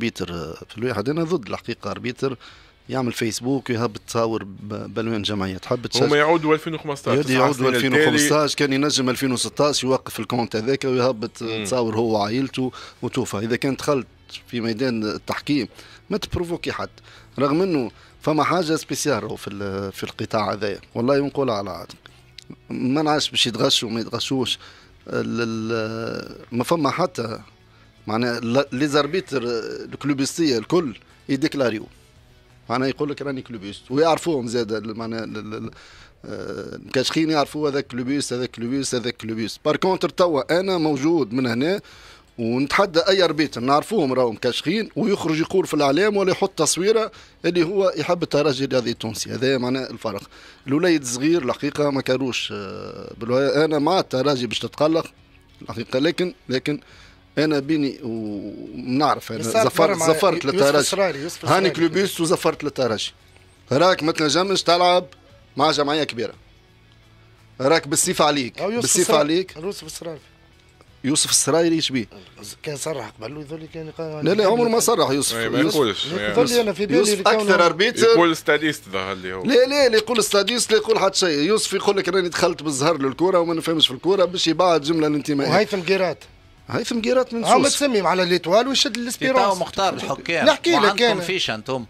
arbitre في الواحد. أنا ضد الحقيقة. arbitre يعمل فيسبوك ويهبط تصاور بألوان جمعية. تحب هما يعودوا 2015 يعودوا 2015 كان ينجم 2016 يوقف ال compte هذاك ويهبط تصاور هو وعائلته وتوفى. إذا كان دخلت في ميدان التحكيم ما ت provoquer حد. رغم إنه فما حاجة spécial في في القطاع هذايا والله نقولها على عاتق. ما نعرفش باش يتغشوا ما يتغشوش. ما فما حتى معناها les arbitres الكلوبيستية الكل ي déclarer و. معناها يقول لك راني clubiste ويعرفوهم زاد معناها الكاشخين يعرفوا هذاك clubiste هذاك clubiste هذاك clubiste. par contre توا أنا موجود من هنا ونتحدى أي arbitre نعرفوهم راهم كاشخين ويخرج يقول في الإعلام ولا يحط تصويرة اللي هو يحب الترجي الرياضي التونسي. هذا معناه الفرق. الوليد صغير الحقيقة ما كاروش آه، أنا مع الترجي باش تتقلق الحقيقة. لكن لكن أنا بيني ونعرف أنا زفرت زفرت للترجي هاني clubiste وزفرت للترجي راك ما تنجمش تلعب مع جمعية كبيرة. راك بالسيف عليك بالسيف عليك. يوسف السرايري يوسف السرايري إيش بيه؟ كان صرح قبل يظل كان لا لا عمره ما صرح يوسف. ما يقولش يظل أنا في بالي يوسف أكثر arbitre. يقول stadiste ظهر لي هو. لا لا لا يقول stadiste لا يقول حتى شيء. يوسف يقول لك راني دخلت بالزهر للكورة وما نفهمش في الكورة باش يبعد جملة الانتماء. وهيثم قيرات هيثم قيرات من سوس. هم تسمي على l'Étoile ويشد ال Espérance مختار الحكام. نحكي لك عندكم fiche أنتم؟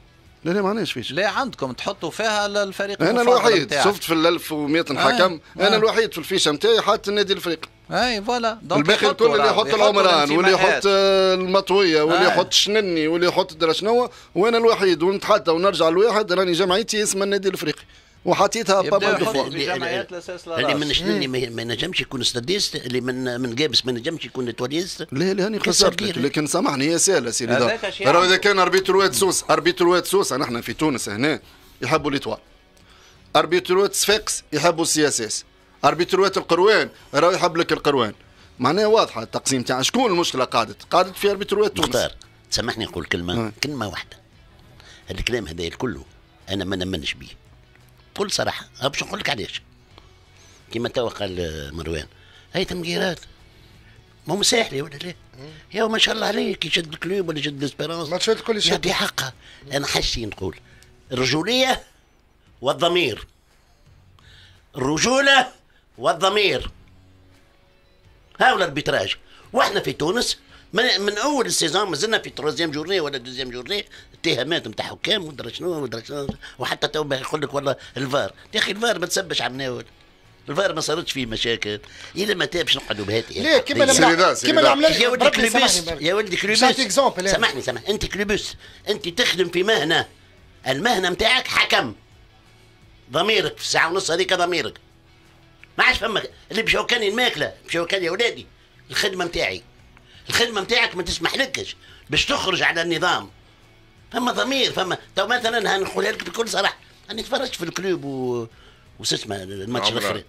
لا لا معناش fiche. لا عندكم. تحطوا فيها الفريق أنا الوحيد. شفت في ال 1100 حكم. آه. أنا الوحيد في ال fiche نتاعي حاط النادي الافريقي أي voilà. الباقي الكل اللي يحط العمران واللي يحط المطوية واللي يحط الشنني واللي يحط درا شنو وأنا الوحيد. ونتحدى ونرجع لواحد راني جمعيتي اسمها النادي الإفريقي. وحطيتها pas pas deux fois اللي من شنني ما نجمش يكون stadiste اللي من من جابس ما نجمش يكون étoiliste. لا لا هاني خسرت لكن سامحني هي سهله سيدي راهو إذا كان arbitre وات سوس arbitre وات سوس نحن في تونس هنا يحبوا l'Étoile arbitre وات صفاقس يحبوا ال CSS arbitre وات القروان راهو يحب لك القروان. معناها واضحة التقسيم تاع شكون المشكلة قعدت قعدت في arbitre وات تونس. مختار تسمحني نقول كلمة آه. كلمة واحدة. الكلام هذا كله أنا ما نمنش به بكل صراحة باش نقول لك علاش. كما توا قال مروان هيثم قيرات ما هو ساحلي ولا لا. يا ما شاء الله عليك يشد ال Club ولا يشد ال Espérance ما تشد كل شيء يعطي حقها. أنا حشي نقول. الرجولية والضمير. الرجولة والضمير. هاو ال arbitrage وإحنا في تونس من, من أول ال saison ما زلنا في troisième journée ولا deuxième journée. اتهامات نتاع حكام ودرا شنو ودرا شنو. وحتى تو يقول لك والله الفار. يا أخي الفار ما تسبش على المناول الفار ما صارتش فيه مشاكل. اذا ما تابش نقعدوا بهاتي. ليه؟ كيما لما كيما لما يا ولدي كلوبيس يا ولدي كلوبيس سامحني سامحني. أنت كلوبيس أنت تخدم في مهنة. المهنة نتاعك حكم. ضميرك في الساعة ونص هذيك ضميرك. ما عادش فما اللي مشاو كان الماكلة مشاو كان يا ولادي. الخدمة نتاعي الخدمة نتاعك ما تسمح لكش باش تخرج على النظام. فما ضمير فما تو مثلا هنقولها لك بكل صراحة أنا تفرجت في الكلوب و وش اسمه الماتش الاخرين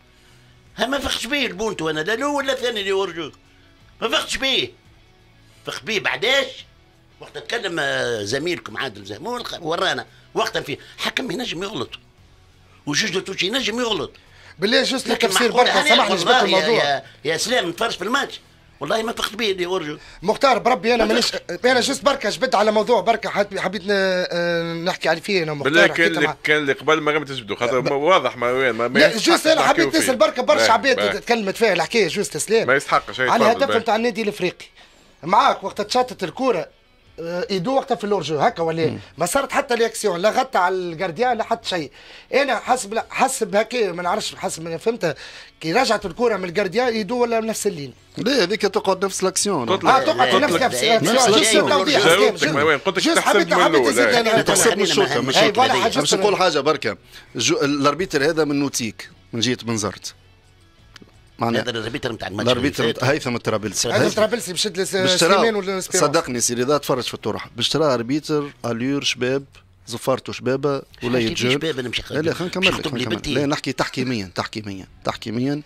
ما فخش بيه البونتو أنا لا الأول ولا الثاني اللي ورجوك ما فخش بيه. فخ بيه بعداش وقت تكلم آه، زميلكم عادل زهمول ورانا وقتا في حكم ينجم يغلط. وجوج توشي ينجم يغلط. بالله جوست تفسير بركه سامحني جبت الموضوع. يا, يا سلام نتفرج في الماتش. والله ما فقت بيه ال hors-jeu مختار بربي أنا مانيش أنا juste بركة جبت على موضوع بركة حبيت آه، نحكي عليه فيه أنا مختار بالله كان اللي كان اللي قبل ما تجبدوا خاطر واضح ما وين ما, لا juste أنا حبيت نسال بركه برشا عباد تكلمت فيها الحكاية juste سلام ما يستحقش على الهدف نتاع النادي الإفريقي. معاك وقت تشتت الكورة ايدو وقتها في ال hors-jeu هكا ولا ما صارت حتى réaction لا غطى على ال gardien لا حتى شيء. أنا حسب حسب هكا ما نعرفش حسب ما فهمت كي رجعت الكرة من الجارديان ايدو ولا نفس اللين. لا هذيك تقعد نفس الأكسيون. آه تقعد نفس نفس الأكسيون. قلت لك تحسب من الأول تحسب من الشوطه باش نقول حاجة بركة. الأربيتر هذا من نوتيك من جهه بنزرت معناها هذا الاربيتر نتاع الماتش الاربيتر هيثم الترابلسي هيثم الترابلسي مشيت سليمان صدقني سيدي اذا تفرج في الطرح باشترى اربيتر أليور شباب زفرته شبابه وليد جون شباب أنا مش لا لا خلينا نكمل لا نحكي تحكيميا تحكيميا تحكيميا.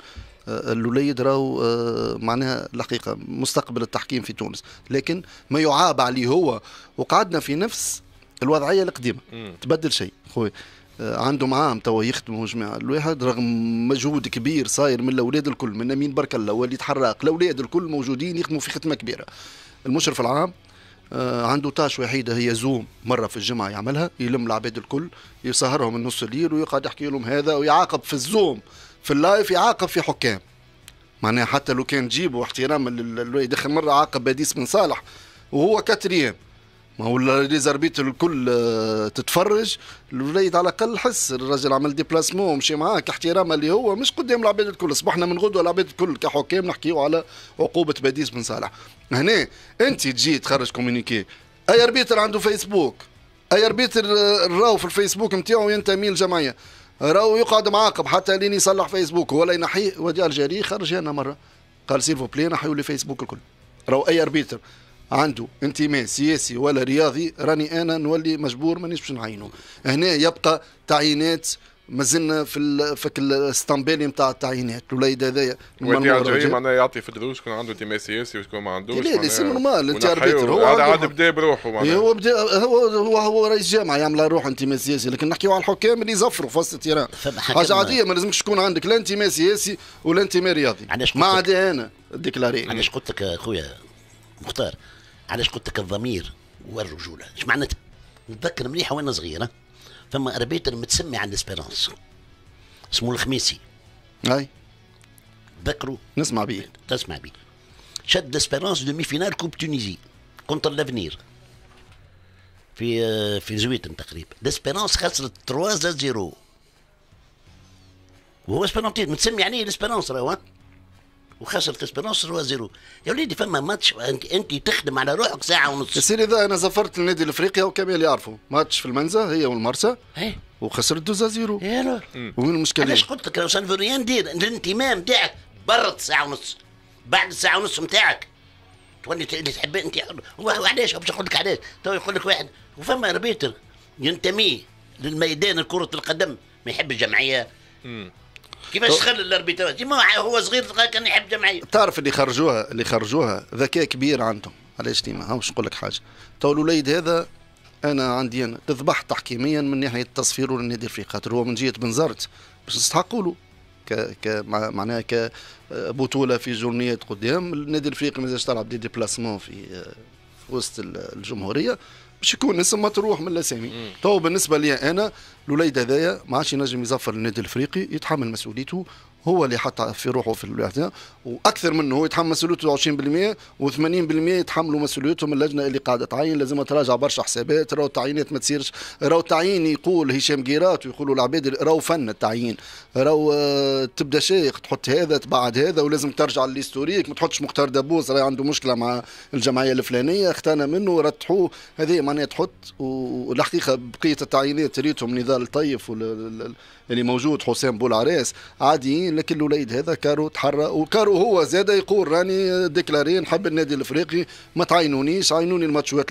آه، الوليد راهو آه، معناها الحقيقة مستقبل التحكيم في تونس. لكن ما يعاب عليه هو وقعدنا في نفس الوضعية القديمة. تبدل شيء خويا. آه، عنده معاهم توا يخدموا جماعة. الواحد رغم مجهود كبير صاير من الأولاد الكل من أمين برك الله وليد حراق الأولاد الكل موجودين يخدموا في خدمة كبيرة. المشرف العام آه عنده تاش وحيدة هي زوم مرة في الجمعه يعملها يلم العباد الكل يسهرهم النص الليل ويقعد يحكي لهم هذا ويعاقب في الزوم في ال live يعاقب في حكام. معناها حتى لو كان جيبوا احتراما دخل مرة عاقب باديس بن صالح وهو quatrième ما هو les arbitres الكل آه، تتفرج. الوليد على الأقل حس الراجل عمل déplacement ومشي معاك احتراما اللي هو. مش قدام العباد الكل. صبحنا من غدوة العباد الكل كحكام نحكيو على عقوبة باديس بن صالح. هنا أنت تجي تخرج communiqué. أي arbitre عنده فيسبوك؟ أي arbitre آه، راهو في الفيسبوك نتاعو ينتمي للجمعيه راهو يقعد معاقب حتى لين يصلح فيسبوك. ولا ينحيه وديع الجريء خرج هنا مرة. قال s'il vous plaît نحيوا لي فيسبوك الكل. راهو أي arbitre. عنده انتماء سياسي ولا رياضي راني أنا نولي مجبور مانيش باش نعينه هنا يبقى تعيينات مازلنا في ال... في الستامبيلي نتاع التعيينات. الوليد هذايا وديع الجريء معناها يعطي في دروس شكون عنده انتماء سياسي وشكون ما عندوش لا لا c'est normal انت arbitre هو هذا عاد بدا بروحه معناها. هو بدا هو هو هو رئيس جامعة يعمل روح انتماء سياسي لكن نحكيو على الحكام اللي يزفروا في وسط ال terrain. حاجة عادية ما لازمش تكون عندك لا انتماء سياسي ولا انتماء رياضي. ما عدا أنا déclaré. علاش قلت لك أخويا؟ مختار. علاش قلت لك الضمير والرجولة؟ إيش معناتها؟ نتذكر مليح وأنا صغيرة فما arbitre متسمي على الاسبيرانس اسمه الخميسي. أي. تذكروا نسمع به تسمع به شد لاسبيرانس demi-finale coupe Tunisie contre l'Avenir. في في زويتن تقريبا. لاسبيرانس خسرت 3 0 وهو إسبيرانتيز متسمي عليه الإسبيرانس راهو وخسرت اسبيرونس 3 0 يا وليدي فما ماتش انت انت تخدم على روحك ساعة ونص. يصير إذا أنا زفرت النادي الإفريقي وكامل يعرفوا. ماتش في المنزه هي والمرسى إيه. وخسرت 2 0 يا وين المشكلة؟ علاش قلت لك؟ لو سانفوريان ندير الانتماء نتاعك برد ساعه ونص. بعد الساعة ونص نتاعك تولي اللي تحب أنت. وعلاش باش نقول لك علاش. تو يقول لك واحد. وفما arbitre ينتمي للميدان كرة القدم. ما يحب الجمعية. كيفاش خلى ال arbitrage؟ ديما هو صغير كان يحب جمعية. تعرف اللي خرجوها اللي خرجوها ذكاء كبير عندهم. علاش ديما؟ هاوش نقول لك حاجة؟ تو الوليد هذا أنا عندي أنا. تذبح تحكيميا من ناحية التصفير والنادي الافريقي خاطر هو من جهة بنزرت. باش نستحقوا له. ك ك معناها كبطوله في جورنيات قدام. النادي الافريقي مازالش تلعب des déplacements في في وسط الجمهورية باش يكون اسم مطروح من الأسامي. تو بالنسبة لي أنا الوليد هذايا ما عادش ينجم يزفر النادي الإفريقي يتحمل مسؤوليته هو اللي حط في روحه في الوحده وأكثر منه هو يتحمل مسؤوليته 20% و80% يتحملوا مسؤوليتهم اللجنة اللي قاعدة تعين. لازم تراجع برشا حسابات. راهو التعيينات ما تصيرش. راهو التعيين يقول هشام قيرات ويقولوا العباد راهو فن التعيين. راهو آه، تبدأ شيخ تحط هذا تبعد هذا ولازم ترجع لل historique. ما تحطش مختار دبوس راه عنده مشكلة مع الجمعية الفلانية. اختانا منه رتحوه. هذه معناها تحط والحقيقة بقية التعيينات ريتهم نضال طيف اللي موجود حسام بولعراس عاديين لكن الوليد هذا كارو تحرى وكارو هو زاد يقول راني déclaré نحب النادي الافريقي ما تعينونيش عينوني الماتشات